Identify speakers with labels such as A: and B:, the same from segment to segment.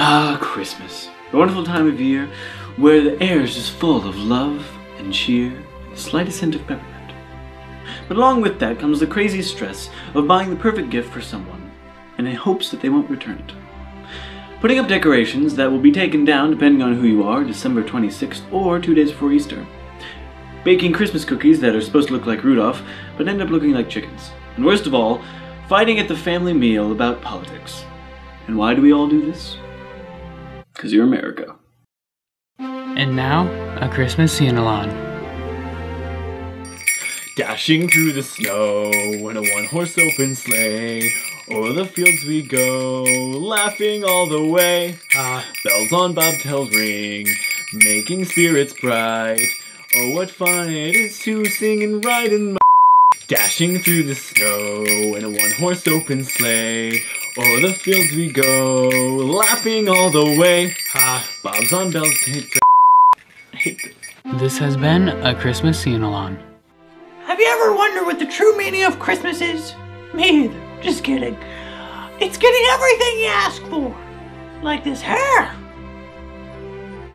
A: Ah, Christmas, the wonderful time of year where the air is just full of love and cheer and the slightest hint of peppermint. But along with that comes the crazy stress of buying the perfect gift for someone and in hopes that they won't return it. Putting up decorations that will be taken down depending on who you are, December 26th or two days before Easter. Baking Christmas cookies that are supposed to look like Rudolph but end up looking like chickens. And worst of all, fighting at the family meal about politics. And why do we all do this? Because you're America.
B: And now, a Christmas sing-along.
C: Dashing through the snow in a one horse open sleigh. O'er the fields we go, laughing all the way. Ah, bells on bobtails ring, making spirits bright. Oh, what fun it is to sing and ride in my. Dashing through the snow in a one horse open sleigh. O'er the fields we go, laughing all the way. Ha, bobs on bells take. I hate this.
B: This has been a Christmas sing-along.
D: Have you ever wondered what the true meaning of Christmas is? Me either. Just kidding. It's getting everything you ask for. Like this hair.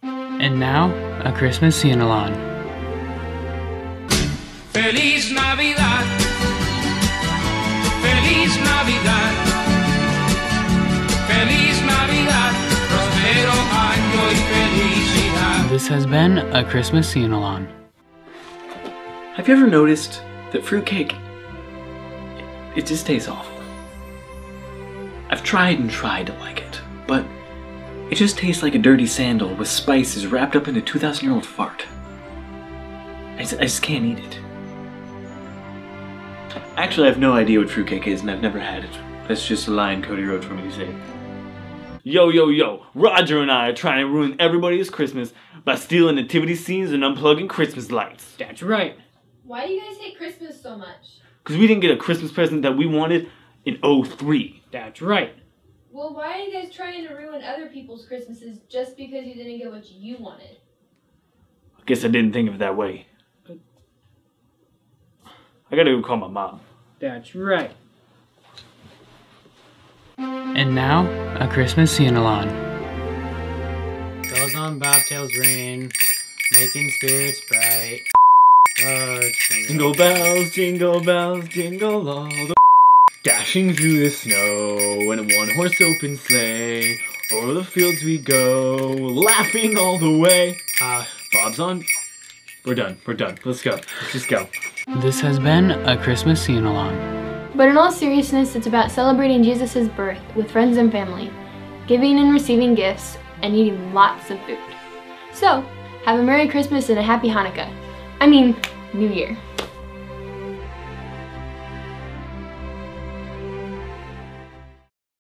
B: And now, a Christmas sing-along.
E: Feliz Navidad.
B: This has been a Christmas sing-along.
A: Have you ever noticed that fruitcake, it just tastes awful? I've tried and tried to like it, but it just tastes like a dirty sandal with spices wrapped up in a 2,000 year old fart. I just, I just can't eat it. Actually, I have no idea what fruitcake is and I've never had it. That's just a line Cody wrote for me to say. Yo, yo, yo, Roger and I are trying to ruin everybody's Christmas by stealing nativity scenes and unplugging Christmas lights.
B: That's right.
F: Why do you guys hate Christmas so much?
A: Because we didn't get a Christmas present that we wanted in 03.
B: That's right.
F: Well, why are you guys trying to ruin other people's Christmases just because you didn't get what you wanted?
A: I guess I didn't think of it that way. I gotta go call my mom.
B: That's right. And now, a Christmas sing-along. Bells on bobtails ring, making spirits bright. Oh,
C: Jingle bells, jingle bells, jingle all the Dashing through the snow in a one horse open sleigh. O'er the fields we go, laughing all the way. Ah, Bob's on. We're done. We're done. Let's go. Let's just go.
B: This has been a Christmas sing-along.
F: But in all seriousness, it's about celebrating Jesus' birth with friends and family, giving and receiving gifts, and eating lots of food. So, have a Merry Christmas and a Happy Hanukkah. I mean, New Year.